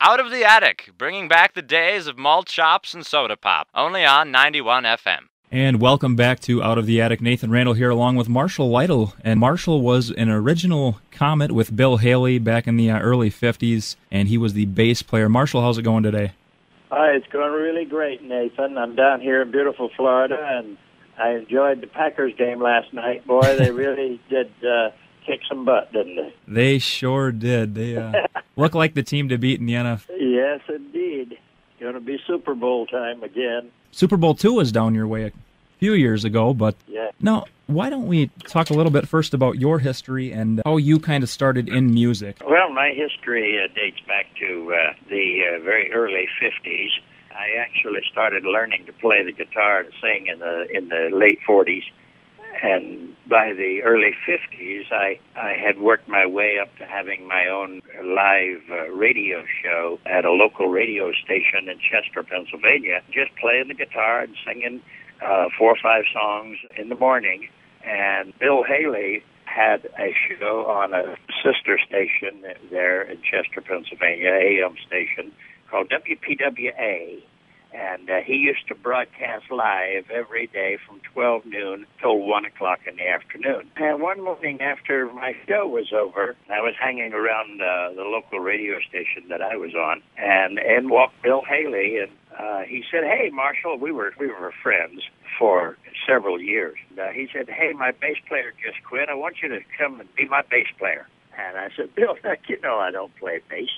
Out of the Attic, bringing back the days of malt chops and soda pop, only on 91 FM. And welcome back to Out of the Attic. Nathan Randall here along with Marshall Lytle. And Marshall was an original Comet with Bill Haley back in the uh, early 50s, and he was the bass player. Marshall, how's it going today? Hi, it's going really great, Nathan. I'm down here in beautiful Florida, and I enjoyed the Packers game last night. Boy, they really did uh, kick some butt, didn't they? They sure did. They uh, look like the team to beat in the NFL. Yes, indeed. Going to be Super Bowl time again. Super Bowl two was down your way a few years ago, but Yeah. now why don't we talk a little bit first about your history and how you kind of started in music? Well, my history uh, dates back to uh, the uh, very early 50s. I actually started learning to play the guitar and sing in the in the late 40s, and by the early 50s, I I had worked my way up to having my own live uh, radio show at a local radio station in Chester, Pennsylvania, just playing the guitar and singing uh, four or five songs in the morning. And Bill Haley had a show on a sister station there in Chester, Pennsylvania, AM station called WPWA. And uh, he used to broadcast live every day from 12 noon till 1 o'clock in the afternoon. And one morning after my show was over, I was hanging around uh, the local radio station that I was on, and in walked Bill Haley, and uh, he said, "Hey, Marshall, we were we were friends for several years." And, uh, he said, "Hey, my bass player just quit. I want you to come and be my bass player." And I said, "Bill, you know I don't play bass."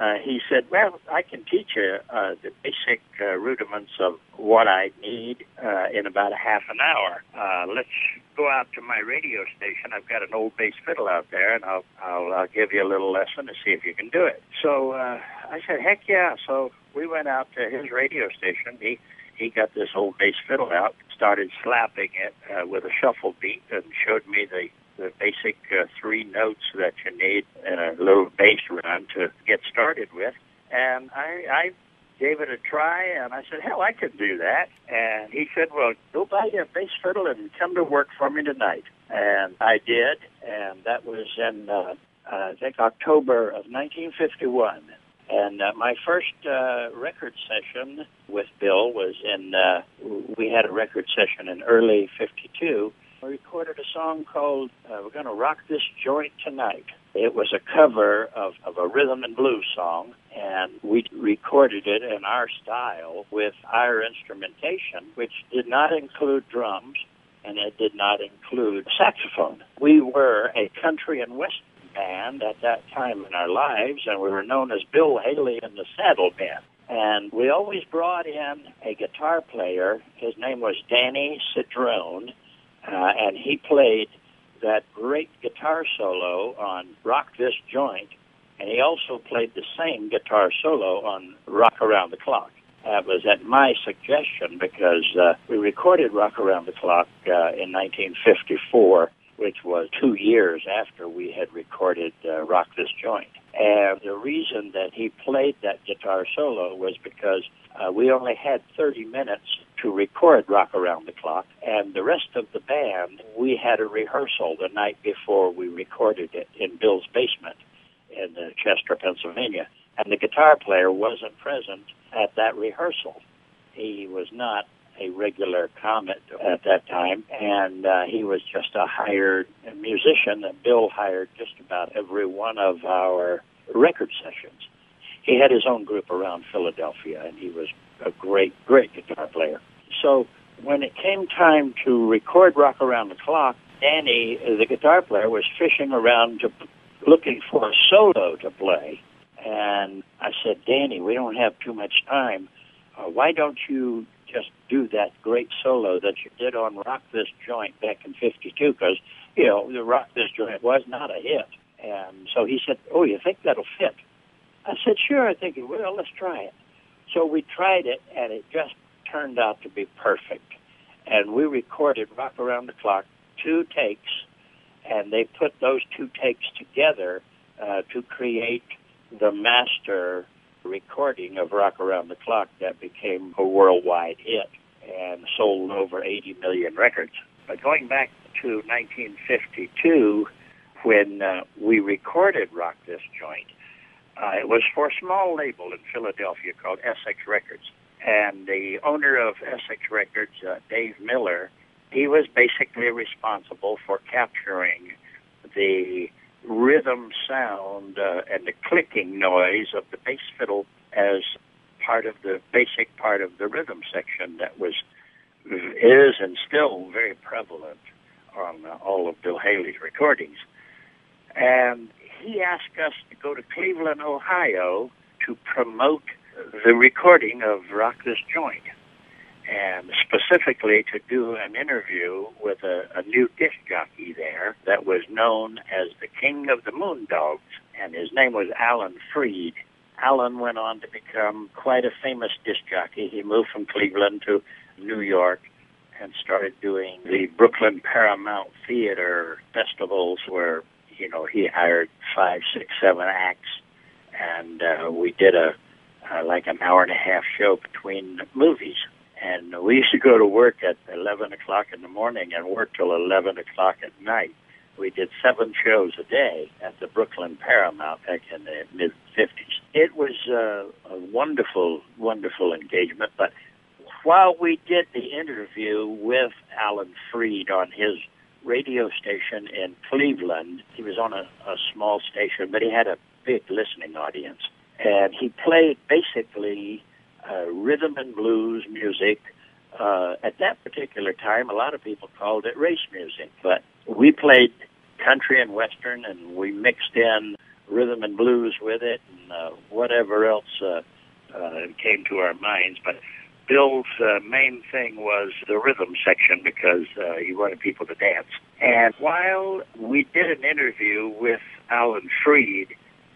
Uh, he said, "Well, I can teach you uh, the basic uh, rudiments of what I need uh, in about a half an hour. Uh, let's go out to my radio station. I've got an old bass fiddle out there, and I'll I'll, I'll give you a little lesson to see if you can do it." So uh, I said, "Heck yeah!" So we went out to his radio station. He he got this old bass fiddle out, started slapping it uh, with a shuffle beat, and showed me the the basic uh, three notes that you need in a little bass run to get started with. And I, I gave it a try, and I said, hell, I could do that. And he said, well, go buy a bass fiddle and come to work for me tonight. And I did, and that was in, uh, I think, October of 1951. And uh, my first uh, record session with Bill was in, uh, we had a record session in early 52. Recorded a song called uh, We're Gonna Rock This Joint Tonight. It was a cover of, of a rhythm and blues song, and we recorded it in our style with our instrumentation, which did not include drums and it did not include saxophone. We were a country and western band at that time in our lives, and we were known as Bill Haley and the Saddlemen. And we always brought in a guitar player. His name was Danny Cedrone, uh, and he played that great guitar solo on Rock This Joint, and he also played the same guitar solo on Rock Around the Clock. That was at my suggestion because uh, we recorded Rock Around the Clock uh, in 1954, which was two years after we had recorded uh, Rock This Joint. And the reason that he played that guitar solo was because uh, we only had 30 minutes to record Rock Around the Clock, and the rest of the band, we had a rehearsal the night before we recorded it in Bill's basement in uh, Chester, Pennsylvania. And the guitar player wasn't present at that rehearsal. He was not a regular comet at that time, and uh, he was just a hired musician that Bill hired just about every one of our record sessions. He had his own group around Philadelphia, and he was a great, great came time to record Rock Around the Clock, Danny, the guitar player, was fishing around to looking for a solo to play. And I said, Danny, we don't have too much time. Uh, why don't you just do that great solo that you did on Rock This Joint back in 52? Because, you know, the Rock This Joint was not a hit. And so he said, oh, you think that'll fit? I said, sure, I think it will. Let's try it. So we tried it, and it just turned out to be perfect. And we recorded Rock Around the Clock two takes, and they put those two takes together uh, to create the master recording of Rock Around the Clock that became a worldwide hit and sold over 80 million records. But going back to 1952, when uh, we recorded Rock This Joint, Uh, it was for a small label in Philadelphia called Essex Records. And the owner of Essex Records, uh, Dave Miller, he was basically responsible for capturing the rhythm sound uh, and the clicking noise of the bass fiddle as part of the basic part of the rhythm section that was is and still very prevalent on uh, all of Bill Haley's recordings. And he asked us to go to Cleveland, Ohio to promote the recording of Rock This Joint and specifically to do an interview with a, a new disc jockey there that was known as the King of the Moondogs, and his name was Alan Freed. Alan went on to become quite a famous disc jockey. He moved from Cleveland to New York and started doing the Brooklyn Paramount Theater festivals where, you know, he hired five, six, seven acts. And uh, we did a uh, like an hour and a half show between movies. And we used to go to work at 11 o'clock in the morning and work till 11 o'clock at night. We did seven shows a day at the Brooklyn Paramount back in the mid 50s. It was uh, a wonderful, wonderful engagement. But while we did the interview with Alan Freed on his radio station in Cleveland, he was on a, a small station, but he had a big listening audience. And he played basically uh, rhythm and blues music. Uh, at that particular time, a lot of people called it race music, but we played country and western, and we mixed in rhythm and blues with it, and uh, whatever else uh, uh, came to our minds. But Bill's uh, main thing was the rhythm section because uh, he wanted people to dance. And while we did an interview with Alan Freed,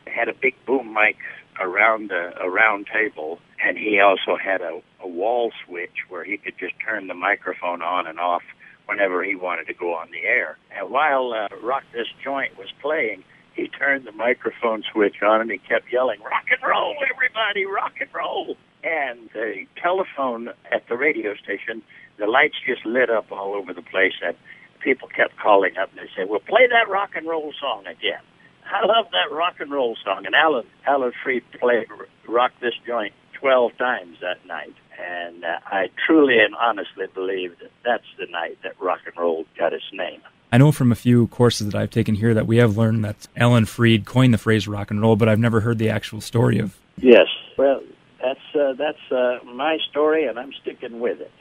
had a big boom mic around a, a round table, and he also had a, a wall switch where he could just turn the microphone on and off whenever he wanted to go on the air. And while uh, Rock This Joint was playing, he turned the microphone switch on and he kept yelling, Rock and roll, everybody, rock and roll. And the telephone at the radio station, the lights just lit up all over the place, and people kept calling up and they said, Well, play that rock and roll song again. I love that rock and roll song. And Alan, Alan Freed played Rock This Joint 12 times that night. And uh, I truly and honestly believe that that's the night that rock and roll got its name. I know from a few courses that I've taken here that we have learned that Alan Freed coined the phrase rock and roll, but I've never heard the actual story of. Yes, well, that's uh, that's uh, my story, and I'm sticking with it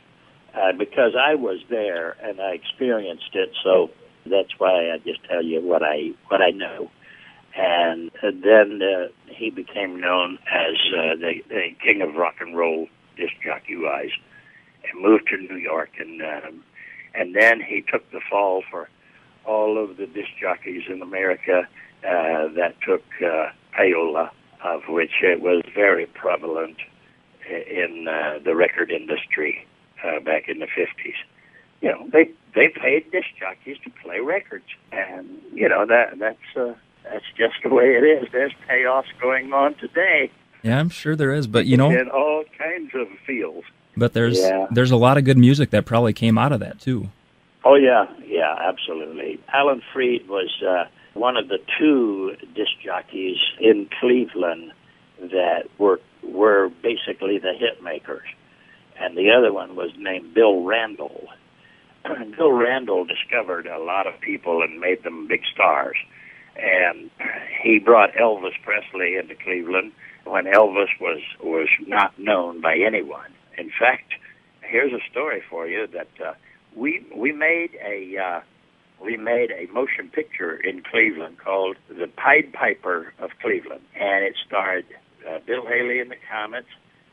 uh, because I was there and I experienced it. So that's why I just tell you what I what I know and then uh, he became known as uh, the, the king of rock and roll disc jockey wise, and moved to New York, and um, and then he took the fall for all of the disc jockeys in America uh, that took uh, payola, of which it was very prevalent in uh, the record industry uh, back in the fifties. You know, they they paid disc jockeys to play records, and you know that that's. Uh, that's just the way it is. There's chaos going on today. Yeah, I'm sure there is, but you know, in all kinds of fields. But there's Yeah. there's a lot of good music that probably came out of that too. Oh yeah, yeah, absolutely. Alan Freed was uh, one of the two disc jockeys in Cleveland that were were basically the hit makers, and the other one was named Bill Randle. Bill Randle discovered a lot of people and made them big stars, and he brought Elvis Presley into Cleveland when Elvis was was not known by anyone. In fact, here's a story for you that uh, we we made a uh, we made a motion picture in Cleveland called The Pied Piper of Cleveland, and it starred uh, Bill Haley and the Comets,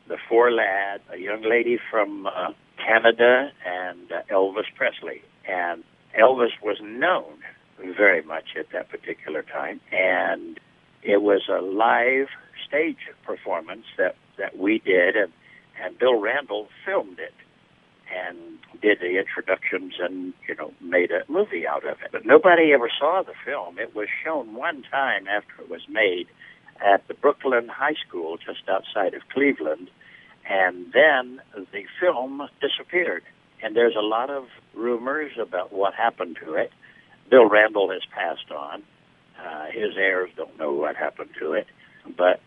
the Four Lads, a young lady from uh, Canada, and uh, Elvis Presley. And Elvis was known very much at that particular time, and it was a live stage performance that that we did, and and Bill Randle filmed it and did the introductions and you know made a movie out of it. But nobody ever saw the film. It was shown one time after it was made at the Brooklyn High School just outside of Cleveland, and then the film disappeared. And there's a lot of rumors about what happened to it. Bill Randle has passed on. Uh, his heirs don't know what happened to it. but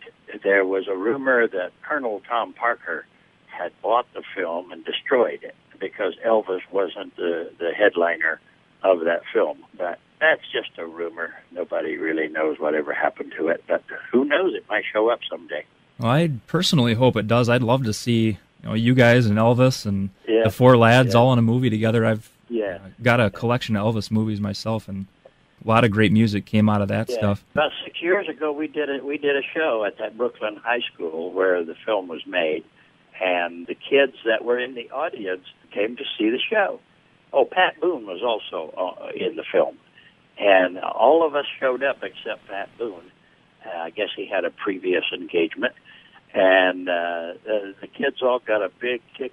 there was a rumor that Colonel Tom Parker had bought the film and destroyed it because Elvis wasn't the, the headliner of that film. But that's just a rumor. Nobody really knows whatever happened to it, but who knows? It might show up someday. Well, I personally hope it does. I'd love to see you, know, you guys and Elvis and Yeah. the four lads Yeah. all in a movie together. I've Yeah. got a collection of Elvis movies myself, and a lot of great music came out of that Yeah. stuff. About six years ago, we did a, we did a show at that Brooklyn High School where the film was made, and the kids that were in the audience came to see the show. Oh, Pat Boone was also uh, in the film, and all of us showed up except Pat Boone. Uh, I guess he had a previous engagement, and uh, the, the kids all got a big kick